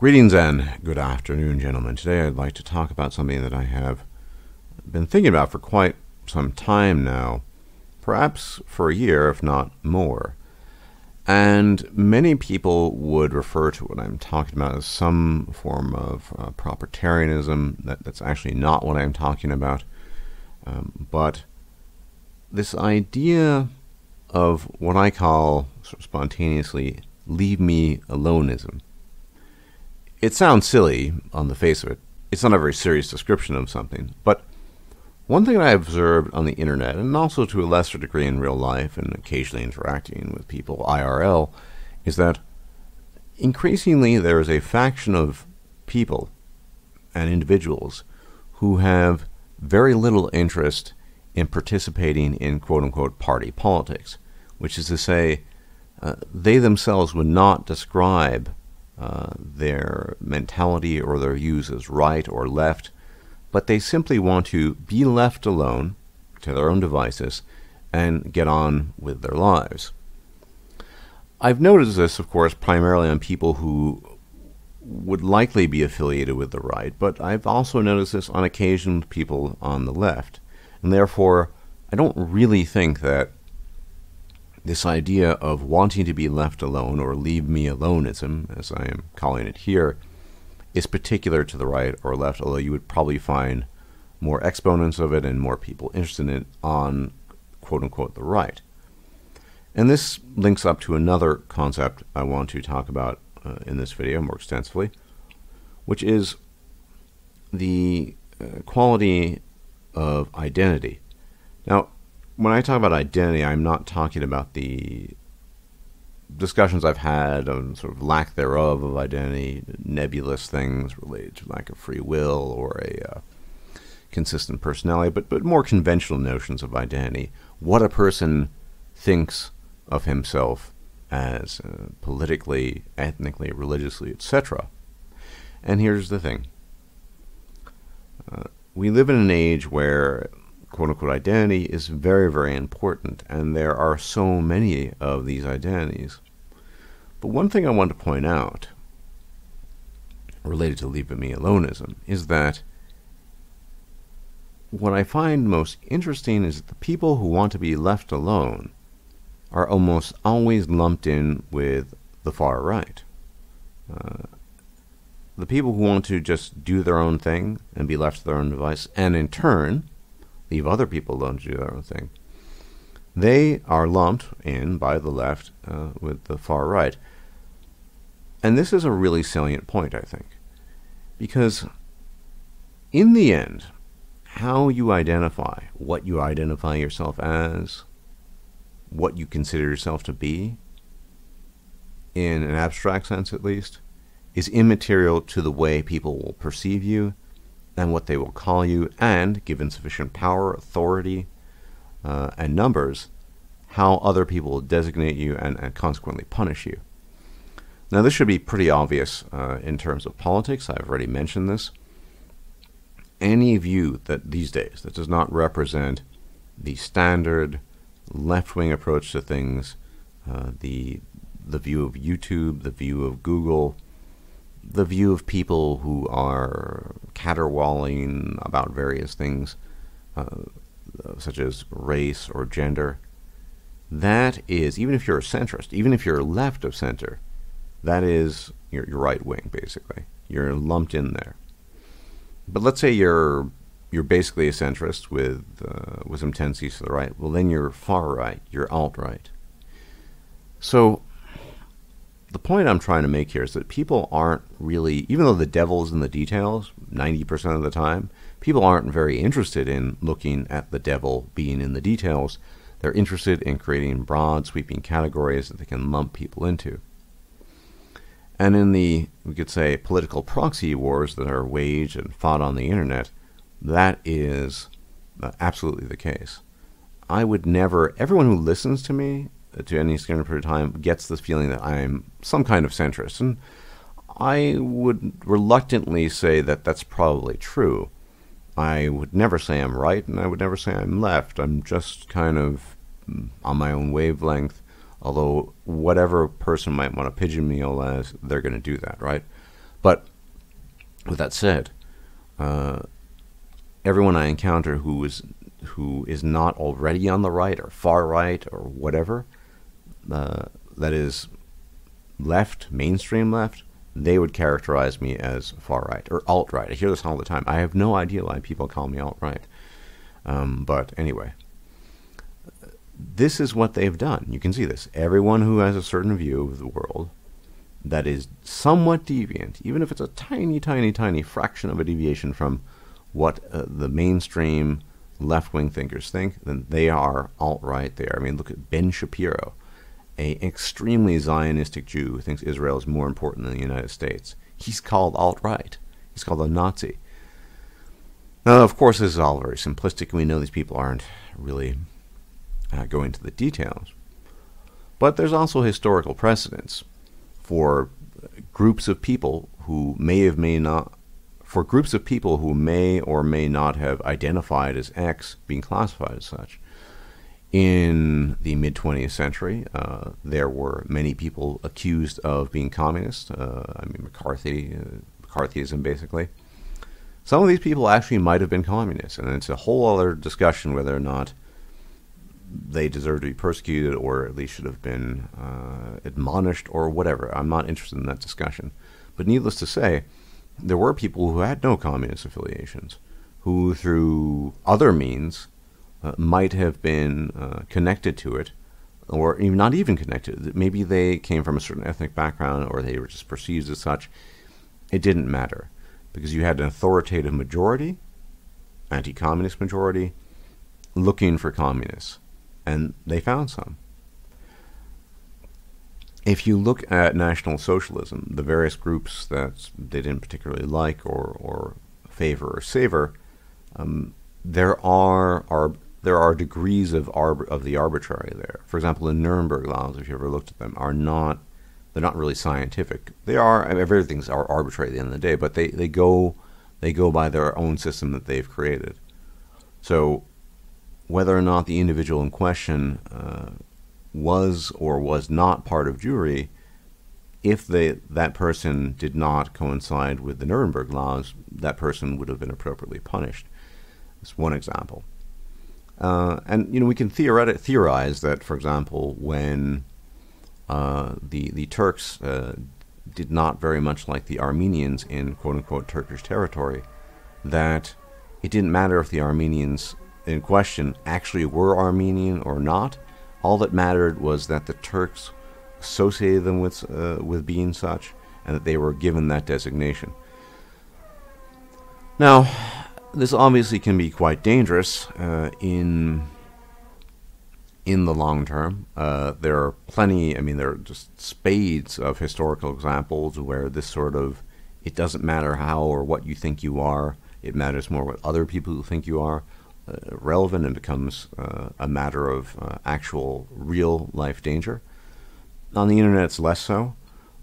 Greetings and good afternoon, gentlemen. Today I'd like to talk about something that I have been thinking about for quite some time now, perhaps for a year, if not more. And many people would refer to what I'm talking about as some form of uh, propertarianism. That, that's actually not what I'm talking about. Um, but this idea of what I call sort of spontaneously leave me aloneism it sounds silly on the face of it. It's not a very serious description of something. But one thing I observed on the internet, and also to a lesser degree in real life and occasionally interacting with people IRL, is that increasingly there is a faction of people and individuals who have very little interest in participating in quote unquote party politics, which is to say, uh, they themselves would not describe uh, their mentality or their views as right or left, but they simply want to be left alone to their own devices and get on with their lives. I've noticed this, of course, primarily on people who would likely be affiliated with the right, but I've also noticed this on occasion with people on the left. And therefore, I don't really think that this idea of wanting to be left alone, or leave me aloneism, as I am calling it here, is particular to the right or left, although you would probably find more exponents of it and more people interested in it on quote unquote the right. And this links up to another concept I want to talk about uh, in this video more extensively, which is the uh, quality of identity. Now, when I talk about identity, I'm not talking about the discussions I've had on sort of lack thereof of identity, nebulous things related to lack of free will or a uh, consistent personality, but but more conventional notions of identity. What a person thinks of himself as uh, politically, ethnically, religiously, etc. And here's the thing. Uh, we live in an age where quote unquote identity is very, very important, and there are so many of these identities. But one thing I want to point out related to leave me aloneism is that what I find most interesting is that the people who want to be left alone are almost always lumped in with the far right. Uh, the people who want to just do their own thing and be left to their own device, and in turn, leave other people alone to do their own thing. They are lumped in by the left uh, with the far right. And this is a really salient point, I think, because in the end, how you identify, what you identify yourself as, what you consider yourself to be, in an abstract sense at least, is immaterial to the way people will perceive you and what they will call you, and, given sufficient power, authority, uh, and numbers, how other people will designate you and, and, consequently punish you. Now, this should be pretty obvious uh, in terms of politics. I've already mentioned this. Any view that these days that does not represent the standard left-wing approach to things, uh, the the view of YouTube, the view of Google, the view of people who are caterwauling about various things, uh, such as race or gender, that is, even if you're a centrist, even if you're left of center, that is your, your right wing, basically. You're lumped in there. But let's say you're you're basically a centrist with uh, with some tendencies to the right. Well, then you're far right. You're alt right. So the point I'm trying to make here is that people aren't really, even though the devil's in the details 90% of the time, people aren't very interested in looking at the devil being in the details. They're interested in creating broad, sweeping categories that they can lump people into. And in the, we could say, political proxy wars that are waged and fought on the internet, that is uh, absolutely the case. I would never, everyone who listens to me to any given period of time gets this feeling that I'm some kind of centrist. And I would reluctantly say that that's probably true. I would never say I'm right, and I would never say I'm left. I'm just kind of on my own wavelength, although whatever person might want to pigeon me as, they're going to do that, right? But with that said, uh, everyone I encounter who is who is not already on the right or far right or whatever, uh, that is left, mainstream left, they would characterize me as far right or alt right. I hear this all the time. I have no idea why people call me alt right. Um, but anyway, this is what they've done. You can see this. Everyone who has a certain view of the world that is somewhat deviant, even if it's a tiny, tiny, tiny fraction of a deviation from what uh, the mainstream left wing thinkers think, then they are alt right there. I mean, look at Ben Shapiro, a extremely Zionistic Jew who thinks Israel is more important than the United States. He's called alt right. He's called a Nazi. Now, of course, this is all very simplistic, and we know these people aren't really uh, go into the details. But there's also historical precedents for groups of people who may have may not for groups of people who may or may not have identified as X being classified as such. In the mid 20th century, uh, there were many people accused of being communist. Uh, I mean, McCarthy, uh, McCarthyism, basically. Some of these people actually might have been communists, and it's a whole other discussion whether or not they deserve to be persecuted or at least should have been uh, admonished or whatever. I'm not interested in that discussion. But needless to say, there were people who had no communist affiliations, who through other means uh, might have been uh, connected to it, or even not even connected. Maybe they came from a certain ethnic background, or they were just perceived as such. It didn't matter because you had an authoritative majority, anti-communist majority, looking for communists and they found some. If you look at National Socialism, the various groups that they didn't particularly like or, or favor or savor, um, there are, are there are degrees of of the arbitrary there. For example, the Nuremberg laws, if you ever looked at them, are not they're not really scientific. They are I mean, everything's are arbitrary at the end of the day, but they, they go they go by their own system that they've created. So whether or not the individual in question uh, was or was not part of Jewry, if they, that person did not coincide with the Nuremberg laws, that person would have been appropriately punished. That's one example. Uh, and you know we can theoretic- theorize that, for example, when uh, the the Turks uh, did not very much like the Armenians in quote unquote Turkish territory, that it didn't matter if the Armenians in question actually were Armenian or not. All that mattered was that the Turks associated them with uh, with being such, and that they were given that designation. Now, this obviously can be quite dangerous uh, in in the long term. Uh, there are plenty. I mean, there are just spades of historical examples where this sort of it doesn't matter how or what you think you are. It matters more what other people think you are uh, relevant and becomes uh, a matter of uh, actual real life danger. On the internet, it's less so,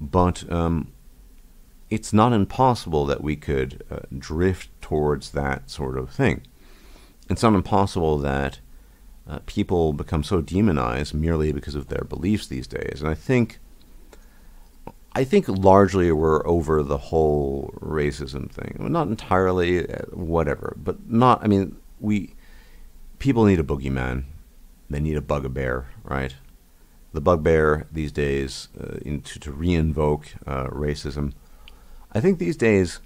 but um, it's not impossible that we could uh, drift towards that sort of thing. It's not impossible that uh, people become so demonized merely because of their beliefs these days. And I think, I think largely we're over the whole racism thing. Well, not entirely, uh, whatever, but not. I mean, we people need a boogeyman. They need a bugbear, right? The bugbear these days uh, in, to, to reinvoke uh, racism. I think these days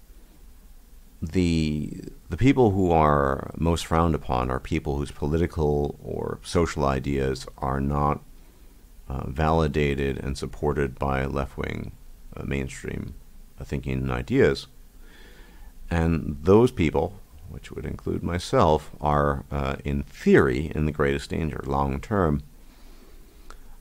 the the people who are most frowned upon are people whose political or social ideas are not uh, validated and supported by left wing uh, mainstream uh, thinking and ideas. And those people, which would include myself, are, uh, in theory, in the greatest danger long term.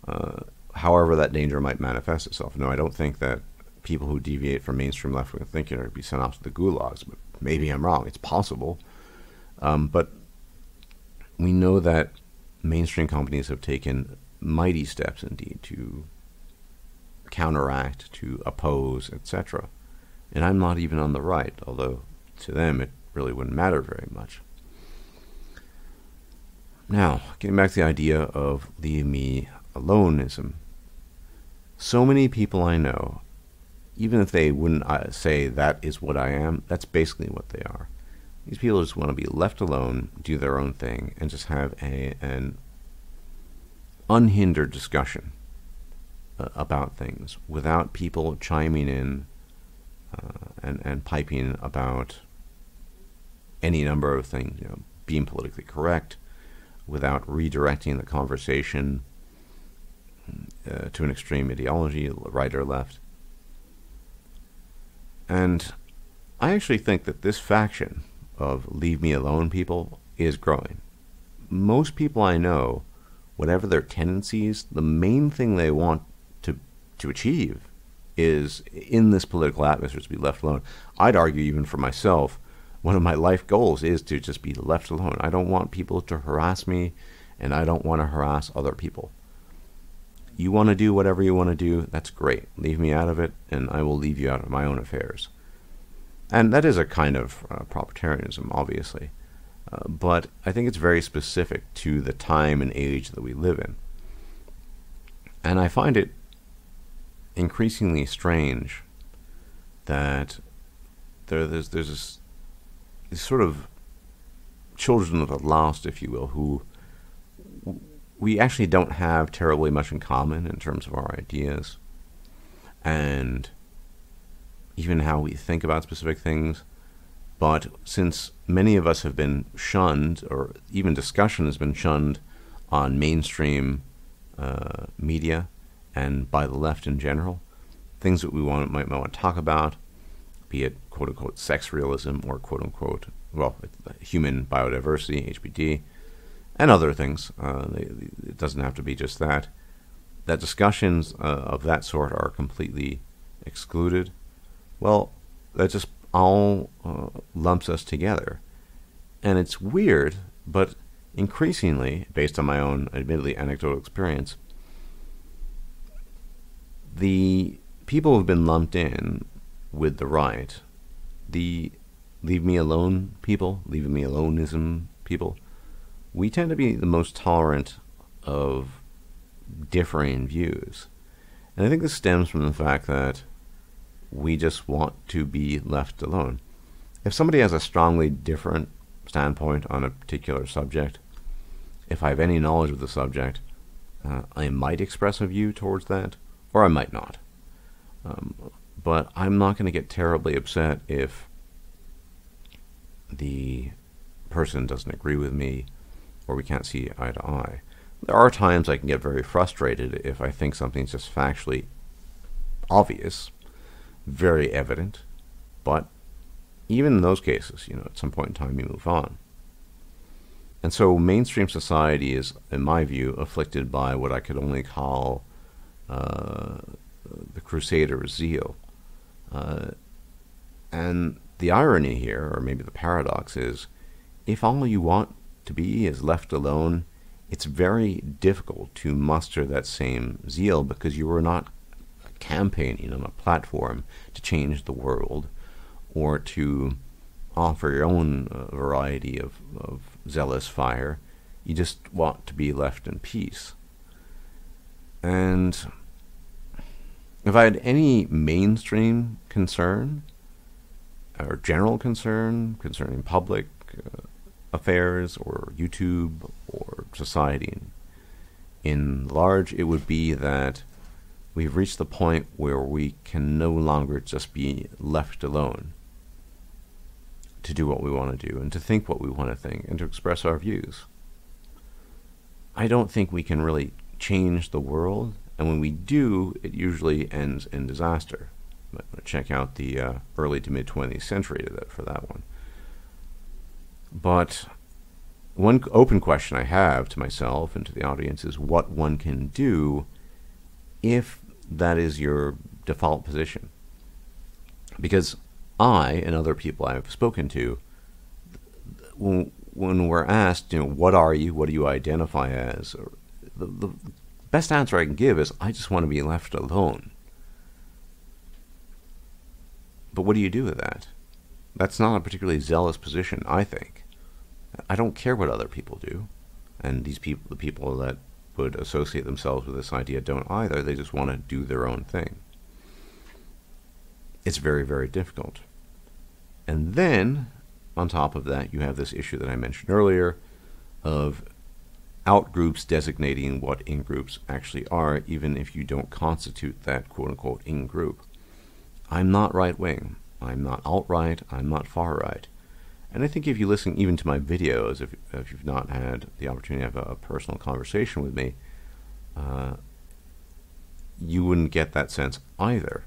Uh, however, that danger might manifest itself. No, I don't think that people who deviate from mainstream left wing thinking are to be sent off to the gulags, but maybe I'm wrong. It's possible. Um, but we know that mainstream companies have taken mighty steps indeed to counteract, to oppose, etc. And I'm not even on the right, although to them it really wouldn't matter very much. Now, getting back to the idea of leave me aloneism. So many people I know even if they wouldn't uh, say that is what I am, that's basically what they are. These people just want to be left alone, do their own thing, and just have a, an unhindered discussion uh, about things without people chiming in uh, and, and piping about any number of things, you know, being politically correct, without redirecting the conversation uh, to an extreme ideology, right or left. And I actually think that this faction of leave me alone people is growing. Most people I know, whatever their tendencies, the main thing they want to to achieve is in this political atmosphere to be left alone. I'd argue even for myself, one of my life goals is to just be left alone. I don't want people to harass me and I don't want to harass other people. You want to do whatever you want to do, that's great. Leave me out of it, and I will leave you out of my own affairs. And that is a kind of uh, proprietarianism, obviously. Uh, but I think it's very specific to the time and age that we live in. And I find it increasingly strange that there, there's, there's this, this sort of children of the lost, if you will, who we actually don't have terribly much in common in terms of our ideas and even how we think about specific things. But since many of us have been shunned, or even discussion has been shunned on mainstream uh, media and by the left in general, things that we want, might, might want to talk about, be it quote unquote sex realism or quote unquote, well, human biodiversity, HBD, and other things. Uh, it doesn't have to be just that. That discussions uh, of that sort are completely excluded. Well, that just all uh, lumps us together. And it's weird, but increasingly, based on my own admittedly anecdotal experience, the people who've been lumped in with the right, the leave me alone people, leave me aloneism people, we tend to be the most tolerant of differing views. And I think this stems from the fact that we just want to be left alone. If somebody has a strongly different standpoint on a particular subject, if I have any knowledge of the subject, uh, I might express a view towards that, or I might not. Um, but I'm not going to get terribly upset if the person doesn't agree with me or we can't see eye to eye. There are times I can get very frustrated if I think something's just factually obvious, very evident, but even in those cases, you know, at some point in time you move on. And so mainstream society is, in my view, afflicted by what I could only call uh, the crusader zeal. Uh, and the irony here, or maybe the paradox, is if all you want to be is left alone, it's very difficult to muster that same zeal because you are not campaigning on a platform to change the world or to offer your own uh, variety of, of zealous fire. You just want to be left in peace. And if I had any mainstream concern or general concern concerning public uh, affairs or YouTube or society in large, it would be that we've reached the point where we can no longer just be left alone to do what we want to do and to think what we want to think and to express our views. I don't think we can really change the world, and when we do, it usually ends in disaster. check out the uh, early to mid 20th century for that one. But one open question I have to myself and to the audience is what one can do if that is your default position. Because I and other people I've spoken to, when, we're asked, you know, what are you, what do you identify as, the, the best answer I can give is, I just want to be left alone. But what do you do with that? That's not a particularly zealous position, I think. I don't care what other people do, and these people, the people that would associate themselves with this idea, don't either. They just want to do their own thing. it's very, very difficult. And then, on top of that, you have this issue that I mentioned earlier of out groups designating what in groups actually are, even if you don't constitute that quote unquote in group. I'm not right wing. I'm not alt right. I'm not far right. And I think if you listen even to my videos, if, if you've not had the opportunity to have a, a personal conversation with me, uh, you wouldn't get that sense either.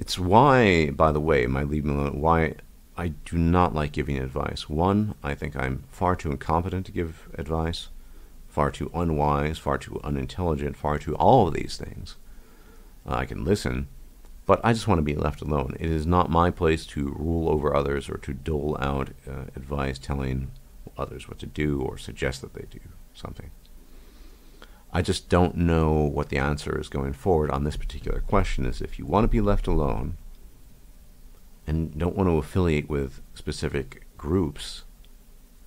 It's why, by the way, my leave me alone, why I do not like giving advice. One, I think I'm far too incompetent to give advice, far too unwise, far too unintelligent, far too all of these things. Uh, I can listen, but I just want to be left alone. It is not my place to rule over others or to dole out uh, advice telling others what to do or suggest that they do something. I just don't know what the answer is going forward on this particular question is if you want to be left alone, and don't want to affiliate with specific groups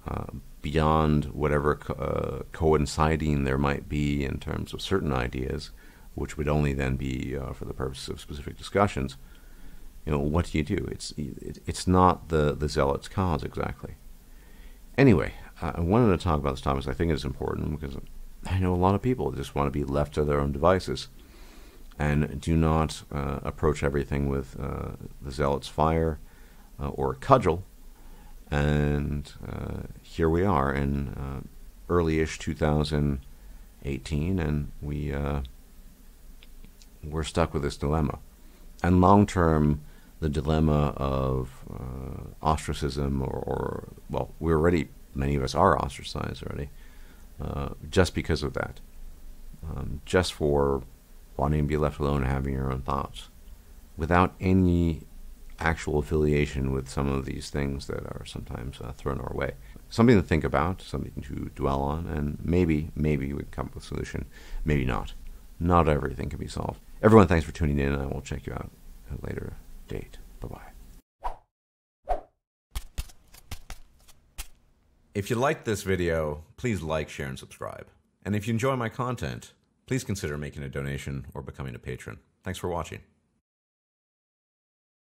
uh, beyond whatever co- uh, coinciding there might be in terms of certain ideas, which would only then be uh, for the purpose of specific discussions. You know, what do you do? It's it, it's not the the zealot's cause exactly. Anyway, I wanted to talk about this topic. I think it's important because I know a lot of people just want to be left to their own devices and do not uh, approach everything with uh, the zealot's fire uh, or cudgel. And uh, here we are in uh, early-ish 2018, and we uh, we're stuck with this dilemma. And long-term, the dilemma of ostracism, or, or, well, we're already many of us are ostracized already, just because of that, um, just for wanting to be left alone and having your own thoughts without any actual affiliation with some of these things that are sometimes uh, thrown our way. Something to think about, something to dwell on, and maybe, maybe we can come up with a solution. Maybe not. Not everything can be solved. Everyone, thanks for tuning in, and I will check you out at a later date. Bye bye. If you liked this video, please like, share, and subscribe. And if you enjoy my content, please consider making a donation or becoming a patron. Thanks for watching.